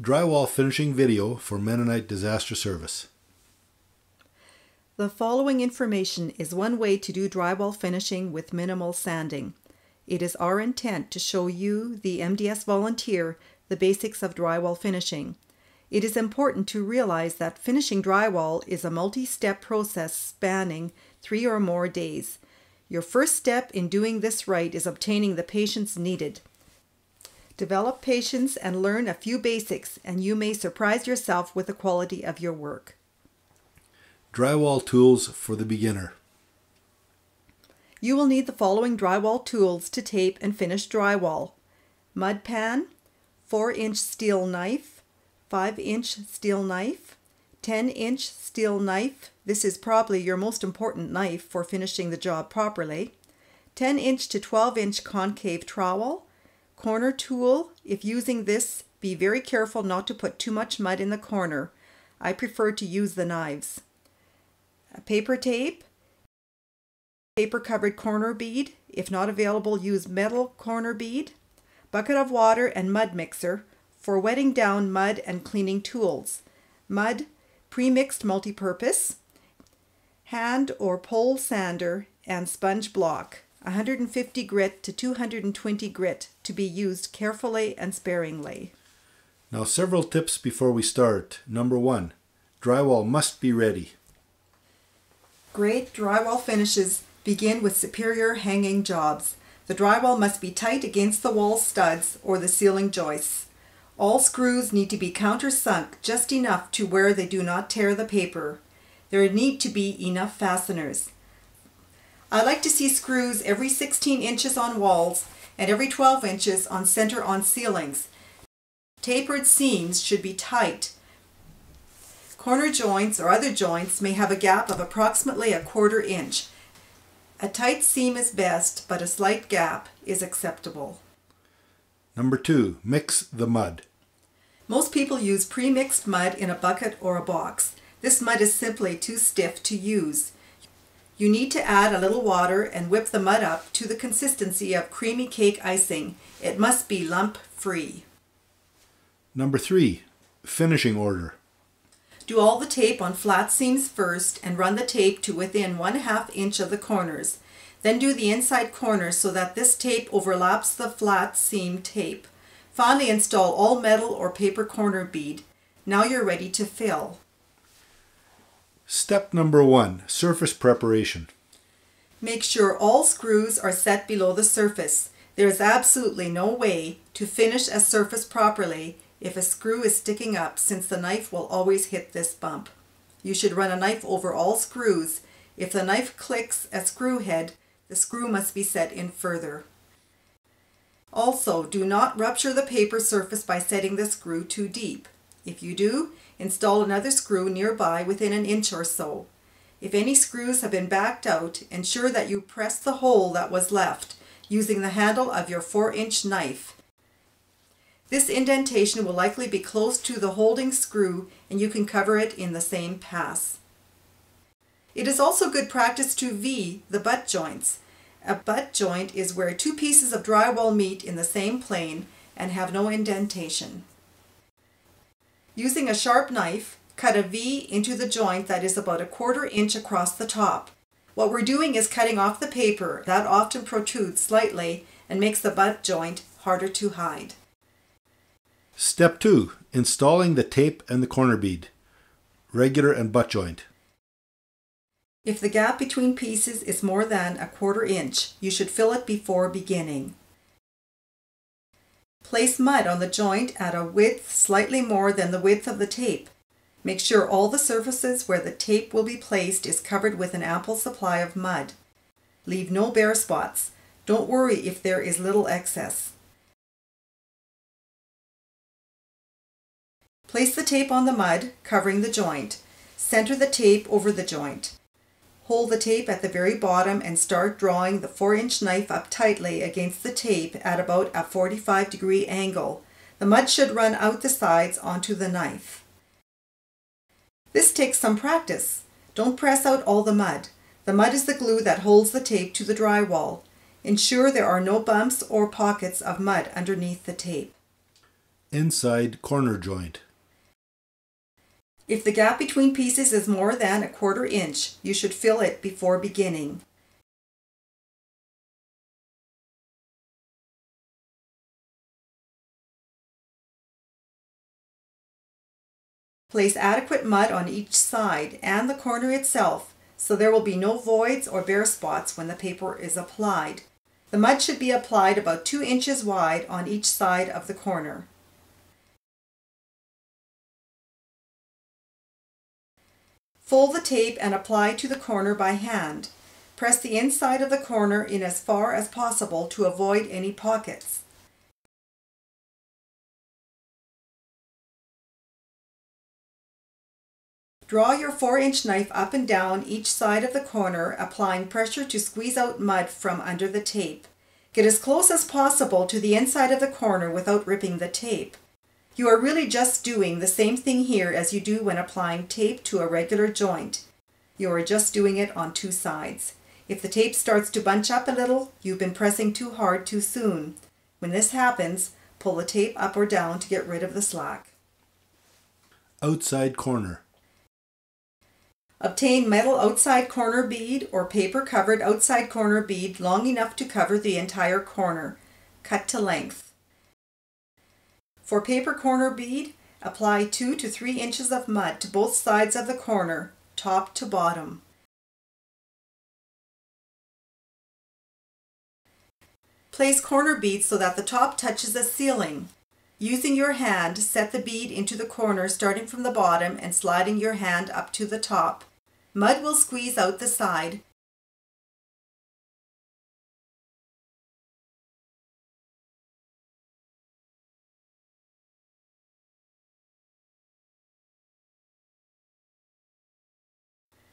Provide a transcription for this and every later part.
Drywall finishing video for Mennonite Disaster Service. The following information is one way to do drywall finishing with minimal sanding. It is our intent to show you, the MDS volunteer, the basics of drywall finishing. It is important to realize that finishing drywall is a multi step process spanning three or more days. Your first step in doing this right is obtaining the patience needed. Develop patience and learn a few basics, and you may surprise yourself with the quality of your work. Drywall tools for the beginner. You will need the following drywall tools to tape and finish drywall mud pan, 4 inch steel knife, 5 inch steel knife, 10 inch steel knife. This is probably your most important knife for finishing the job properly. 10 inch to 12 inch concave trowel, corner tool. If using this, be very careful not to put too much mud in the corner. I prefer to use the knives. A Paper tape, paper covered corner bead. If not available, use metal corner bead. Bucket of water and mud mixer for wetting down mud and cleaning tools. Mud pre-mixed multi-purpose. Hand or pole sander and sponge block. 150 grit to 220 grit to be used carefully and sparingly. Now, several tips before we start. Number one, drywall must be ready. Great drywall finishes begin with superior hanging jobs. The drywall must be tight against the wall studs or the ceiling joists. All screws need to be countersunk just enough to where they do not tear the paper. There need to be enough fasteners. I like to see screws every 16 inches on walls and every 12 inches on center on ceilings. Tapered seams should be tight. Corner joints or other joints may have a gap of approximately a quarter inch. A tight seam is best, but a slight gap is acceptable. Number two, mix the mud. Most people use pre-mixed mud in a bucket or a box. This mud is simply too stiff to use. You need to add a little water and whip the mud up to the consistency of creamy cake icing. It must be lump free. Number three, finishing order. Do all the tape on flat seams first and run the tape to within one half inch of the corners. Then do the inside corners so that this tape overlaps the flat seam tape. Finally install all metal or paper corner bead. Now you're ready to fill. Step number one, surface preparation. Make sure all screws are set below the surface. There is absolutely no way to finish a surface properly if a screw is sticking up since the knife will always hit this bump. You should run a knife over all screws. If the knife clicks a screw head, the screw must be set in further. Also, do not rupture the paper surface by setting the screw too deep. If you do, install another screw nearby within an inch or so. If any screws have been backed out, ensure that you press the hole that was left using the handle of your 4-inch knife. This indentation will likely be close to the holding screw and you can cover it in the same pass. It is also good practice to V the butt joints. A butt joint is where two pieces of drywall meet in the same plane and have no indentation. Using a sharp knife, cut a V into the joint that is about a quarter inch across the top. What we're doing is cutting off the paper that often protrudes slightly and makes the butt joint harder to hide. Step two, installing the tape and the corner bead, regular and butt joint. If the gap between pieces is more than a quarter inch, you should fill it before beginning. Place mud on the joint at a width slightly more than the width of the tape. Make sure all the surfaces where the tape will be placed is covered with an ample supply of mud. Leave no bare spots. Don't worry if there is little excess. Place the tape on the mud, covering the joint. Center the tape over the joint. Hold the tape at the very bottom and start drawing the 4 inch knife up tightly against the tape at about a 45 degree angle. The mud should run out the sides onto the knife. This takes some practice. Don't press out all the mud. The mud is the glue that holds the tape to the drywall. Ensure there are no bumps or pockets of mud underneath the tape. Inside corner joint. If the gap between pieces is more than a quarter inch, you should fill it before beginning. Place adequate mud on each side and the corner itself so there will be no voids or bare spots when the paper is applied. The mud should be applied about 2 inches wide on each side of the corner. Fold the tape and apply to the corner by hand. Press the inside of the corner in as far as possible to avoid any pockets. Draw your 4-inch knife up and down each side of the corner, applying pressure to squeeze out mud from under the tape. Get as close as possible to the inside of the corner without ripping the tape. You are really just doing the same thing here as you do when applying tape to a regular joint. You are just doing it on two sides. If the tape starts to bunch up a little, you've been pressing too hard too soon. When this happens, pull the tape up or down to get rid of the slack. Outside corner. Obtain metal outside corner bead or paper covered outside corner bead long enough to cover the entire corner. Cut to length. For paper corner bead, apply 2 to 3 inches of mud to both sides of the corner, top to bottom. Place corner beads so that the top touches the ceiling. Using your hand, set the bead into the corner starting from the bottom and sliding your hand up to the top. Mud will squeeze out the side.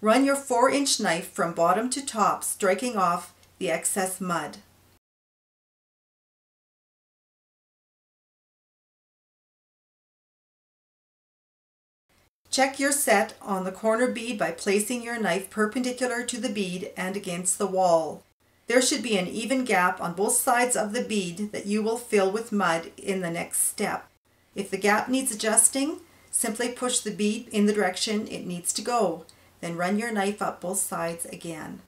Run your 4-inch knife from bottom to top, striking off the excess mud. Check your set on the corner bead by placing your knife perpendicular to the bead and against the wall. There should be an even gap on both sides of the bead that you will fill with mud in the next step. If the gap needs adjusting, simply push the bead in the direction it needs to go. Then run your knife up both sides again.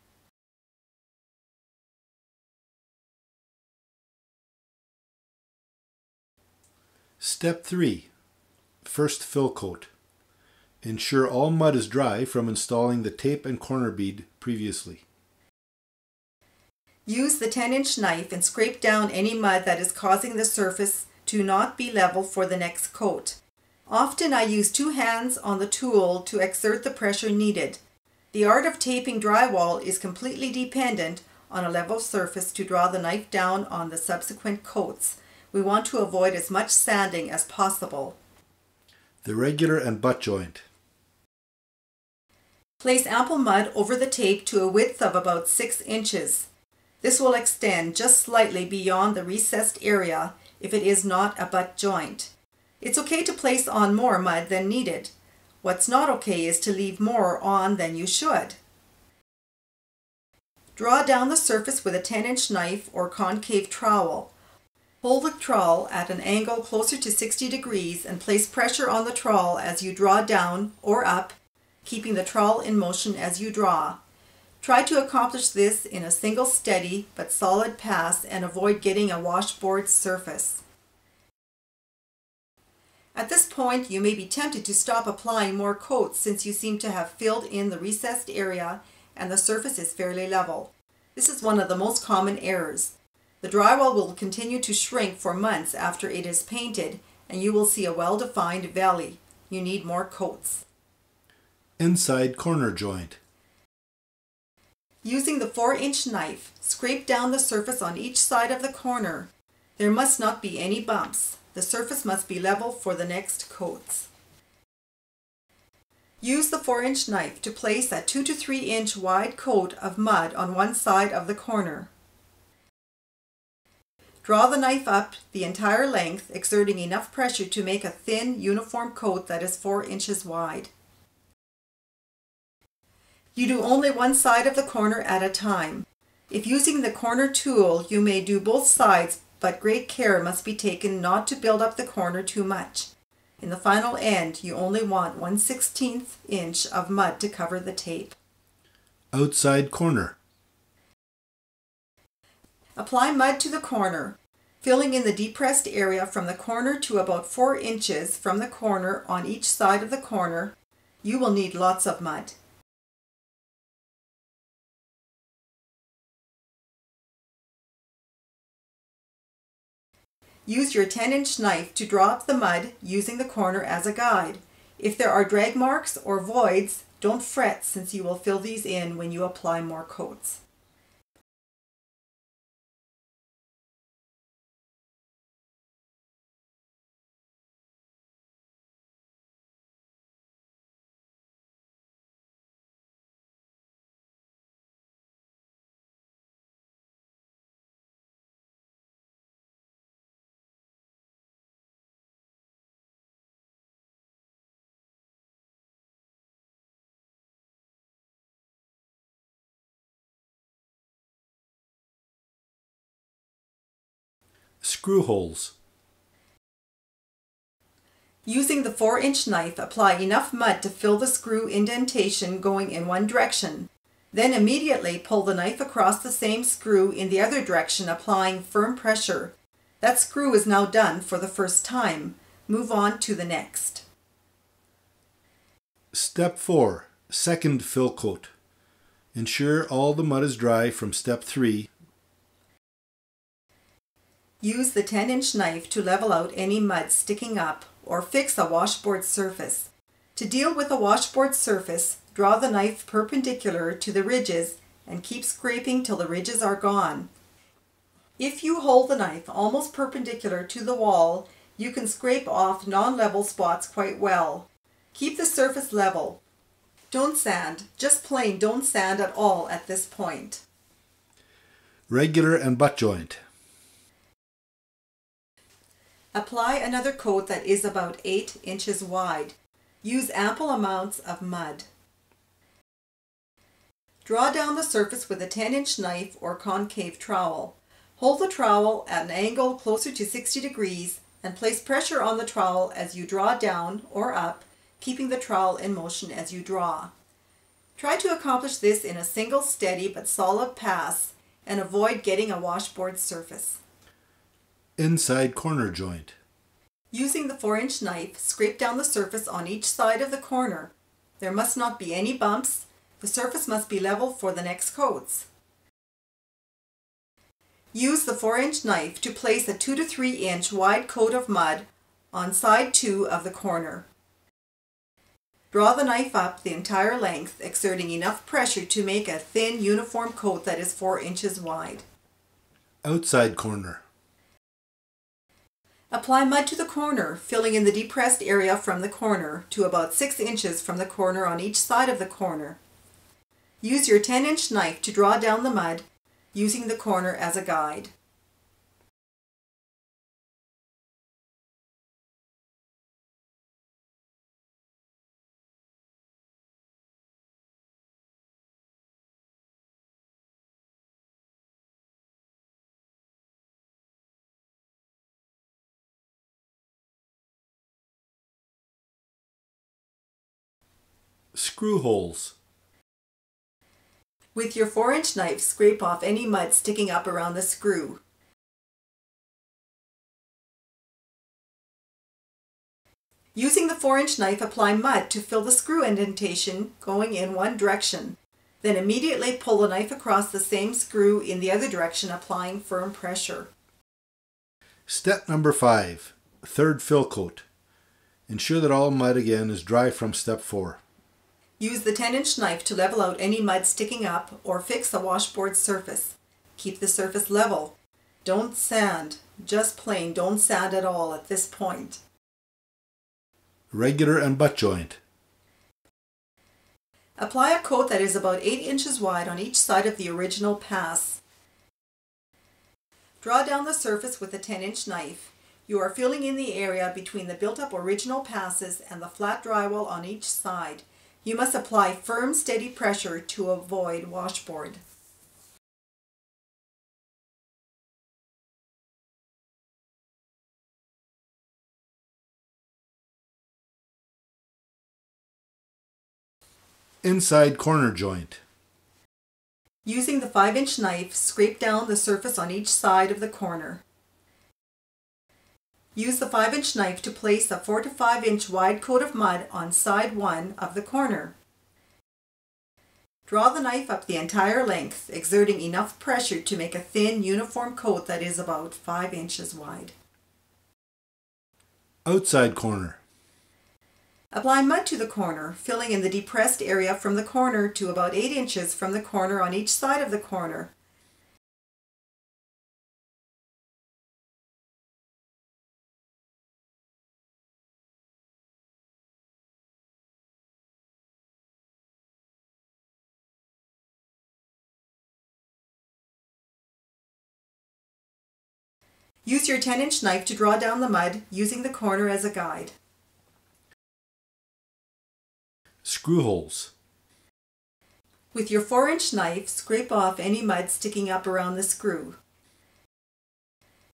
Step 3. First fill coat. Ensure all mud is dry from installing the tape and corner bead previously. Use the 10 inch knife and scrape down any mud that is causing the surface to not be level for the next coat. Often I use two hands on the tool to exert the pressure needed. The art of taping drywall is completely dependent on a level surface to draw the knife down on the subsequent coats. We want to avoid as much sanding as possible. The regular and butt joint. Place ample mud over the tape to a width of about 6 inches. This will extend just slightly beyond the recessed area if it is not a butt joint. It's okay to place on more mud than needed. What's not okay is to leave more on than you should. Draw down the surface with a 10 inch knife or concave trowel. Hold the trowel at an angle closer to 60 degrees and place pressure on the trowel as you draw down or up keeping the trowel in motion as you draw. Try to accomplish this in a single steady but solid pass and avoid getting a washboard surface. At this point, you may be tempted to stop applying more coats since you seem to have filled in the recessed area and the surface is fairly level. This is one of the most common errors. The drywall will continue to shrink for months after it is painted and you will see a well-defined valley. You need more coats inside corner joint. Using the 4-inch knife, scrape down the surface on each side of the corner. There must not be any bumps. The surface must be level for the next coats. Use the 4-inch knife to place a 2 to 3 inch wide coat of mud on one side of the corner. Draw the knife up the entire length, exerting enough pressure to make a thin, uniform coat that is 4 inches wide. You do only one side of the corner at a time. If using the corner tool, you may do both sides but great care must be taken not to build up the corner too much. In the final end, you only want 1 16th inch of mud to cover the tape. Outside corner. Apply mud to the corner, filling in the depressed area from the corner to about 4 inches from the corner on each side of the corner. You will need lots of mud. Use your 10 inch knife to draw up the mud using the corner as a guide. If there are drag marks or voids, don't fret since you will fill these in when you apply more coats. Screw holes. Using the 4 inch knife, apply enough mud to fill the screw indentation going in one direction. Then immediately pull the knife across the same screw in the other direction, applying firm pressure. That screw is now done for the first time. Move on to the next. Step 4. Second fill coat. Ensure all the mud is dry from step 3 Use the 10 inch knife to level out any mud sticking up or fix a washboard surface. To deal with a washboard surface, draw the knife perpendicular to the ridges and keep scraping till the ridges are gone. If you hold the knife almost perpendicular to the wall, you can scrape off non-level spots quite well. Keep the surface level. Don't sand, just plain don't sand at all at this point. Regular and butt joint. Apply another coat that is about 8 inches wide. Use ample amounts of mud. Draw down the surface with a 10 inch knife or concave trowel. Hold the trowel at an angle closer to 60 degrees and place pressure on the trowel as you draw down or up, keeping the trowel in motion as you draw. Try to accomplish this in a single steady but solid pass and avoid getting a washboard surface. Inside corner joint. Using the 4 inch knife, scrape down the surface on each side of the corner. There must not be any bumps. The surface must be level for the next coats. Use the 4 inch knife to place a 2 to 3 inch wide coat of mud on side 2 of the corner. Draw the knife up the entire length, exerting enough pressure to make a thin uniform coat that is 4 inches wide. Outside corner. Apply mud to the corner, filling in the depressed area from the corner to about 6 inches from the corner on each side of the corner. Use your 10 inch knife to draw down the mud, using the corner as a guide. Screw holes. With your 4 inch knife, scrape off any mud sticking up around the screw. Using the 4 inch knife, apply mud to fill the screw indentation going in one direction. Then immediately pull the knife across the same screw in the other direction, applying firm pressure. Step number 5. Third fill coat. Ensure that all mud again is dry from step 4. Use the 10 inch knife to level out any mud sticking up or fix the washboard surface. Keep the surface level. Don't sand, just plain don't sand at all at this point. Regular and butt joint. Apply a coat that is about 8 inches wide on each side of the original pass. Draw down the surface with a 10 inch knife. You are filling in the area between the built up original passes and the flat drywall on each side. You must apply firm, steady pressure to avoid washboard. Inside corner joint. Using the 5 inch knife, scrape down the surface on each side of the corner. Use the 5 inch knife to place a 4 to 5 inch wide coat of mud on side 1 of the corner. Draw the knife up the entire length, exerting enough pressure to make a thin, uniform coat that is about 5 inches wide. Outside corner. Apply mud to the corner, filling in the depressed area from the corner to about 8 inches from the corner on each side of the corner. Use your 10 inch knife to draw down the mud using the corner as a guide. Screw holes. With your 4 inch knife, scrape off any mud sticking up around the screw.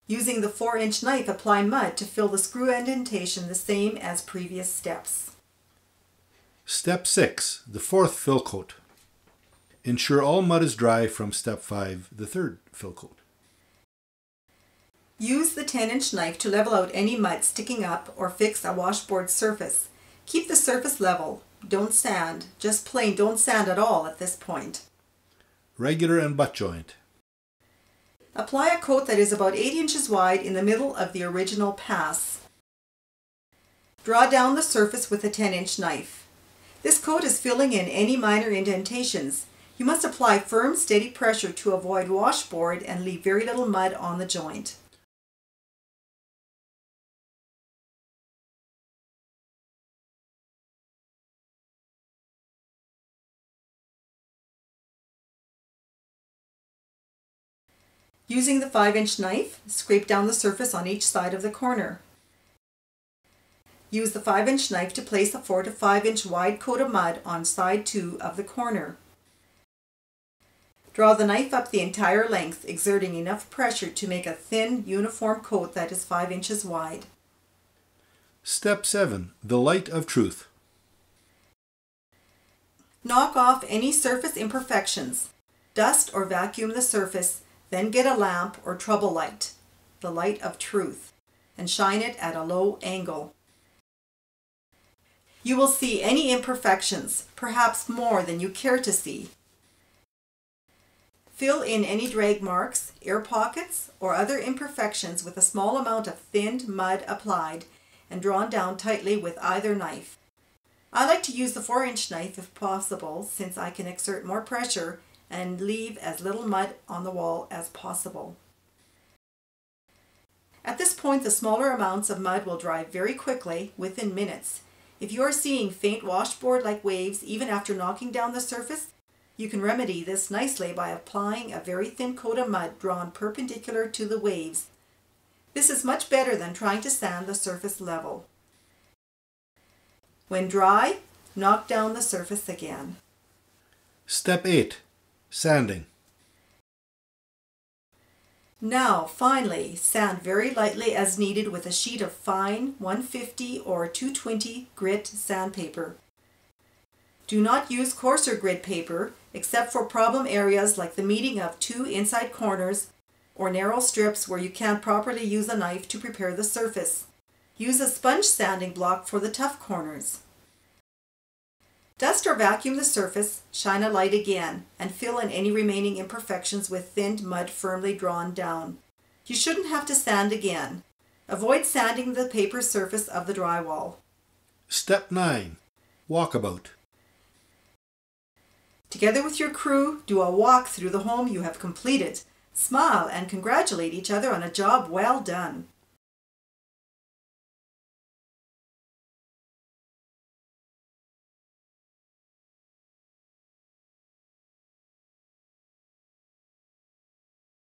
Using the 4 inch knife, apply mud to fill the screw indentation the same as previous steps. Step 6. The fourth fill coat. Ensure all mud is dry from step 5, the third fill coat. Use the 10 inch knife to level out any mud sticking up or fix a washboard surface. Keep the surface level. Don't sand. Just plain don't sand at all at this point. Regular and butt joint. Apply a coat that is about 8 inches wide in the middle of the original pass. Draw down the surface with a 10 inch knife. This coat is filling in any minor indentations. You must apply firm, steady pressure to avoid washboard and leave very little mud on the joint. Using the 5 inch knife, scrape down the surface on each side of the corner. Use the 5 inch knife to place a 4 to 5 inch wide coat of mud on side 2 of the corner. Draw the knife up the entire length, exerting enough pressure to make a thin, uniform coat that is 5 inches wide. Step 7. The light of truth. Knock off any surface imperfections. Dust or vacuum the surface then get a lamp or trouble light, the light of truth, and shine it at a low angle. You will see any imperfections, perhaps more than you care to see. Fill in any drag marks, air pockets, or other imperfections with a small amount of thinned mud applied and drawn down tightly with either knife. I like to use the 4 inch knife if possible since I can exert more pressure and leave as little mud on the wall as possible. At this point, the smaller amounts of mud will dry very quickly, within minutes. If you are seeing faint washboard-like waves even after knocking down the surface, you can remedy this nicely by applying a very thin coat of mud drawn perpendicular to the waves. This is much better than trying to sand the surface level. When dry, knock down the surface again. Step 8. Sanding. Now, finally, sand very lightly as needed with a sheet of fine 150 or 220 grit sandpaper. Do not use coarser grit paper except for problem areas like the meeting of two inside corners or narrow strips where you can't properly use a knife to prepare the surface. Use a sponge sanding block for the tough corners. Dust or vacuum the surface, shine a light again, and fill in any remaining imperfections with thinned mud firmly drawn down. You shouldn't have to sand again. Avoid sanding the paper surface of the drywall. Step 9. Walkabout. Together with your crew, do a walk through the home you have completed. Smile and congratulate each other on a job well done.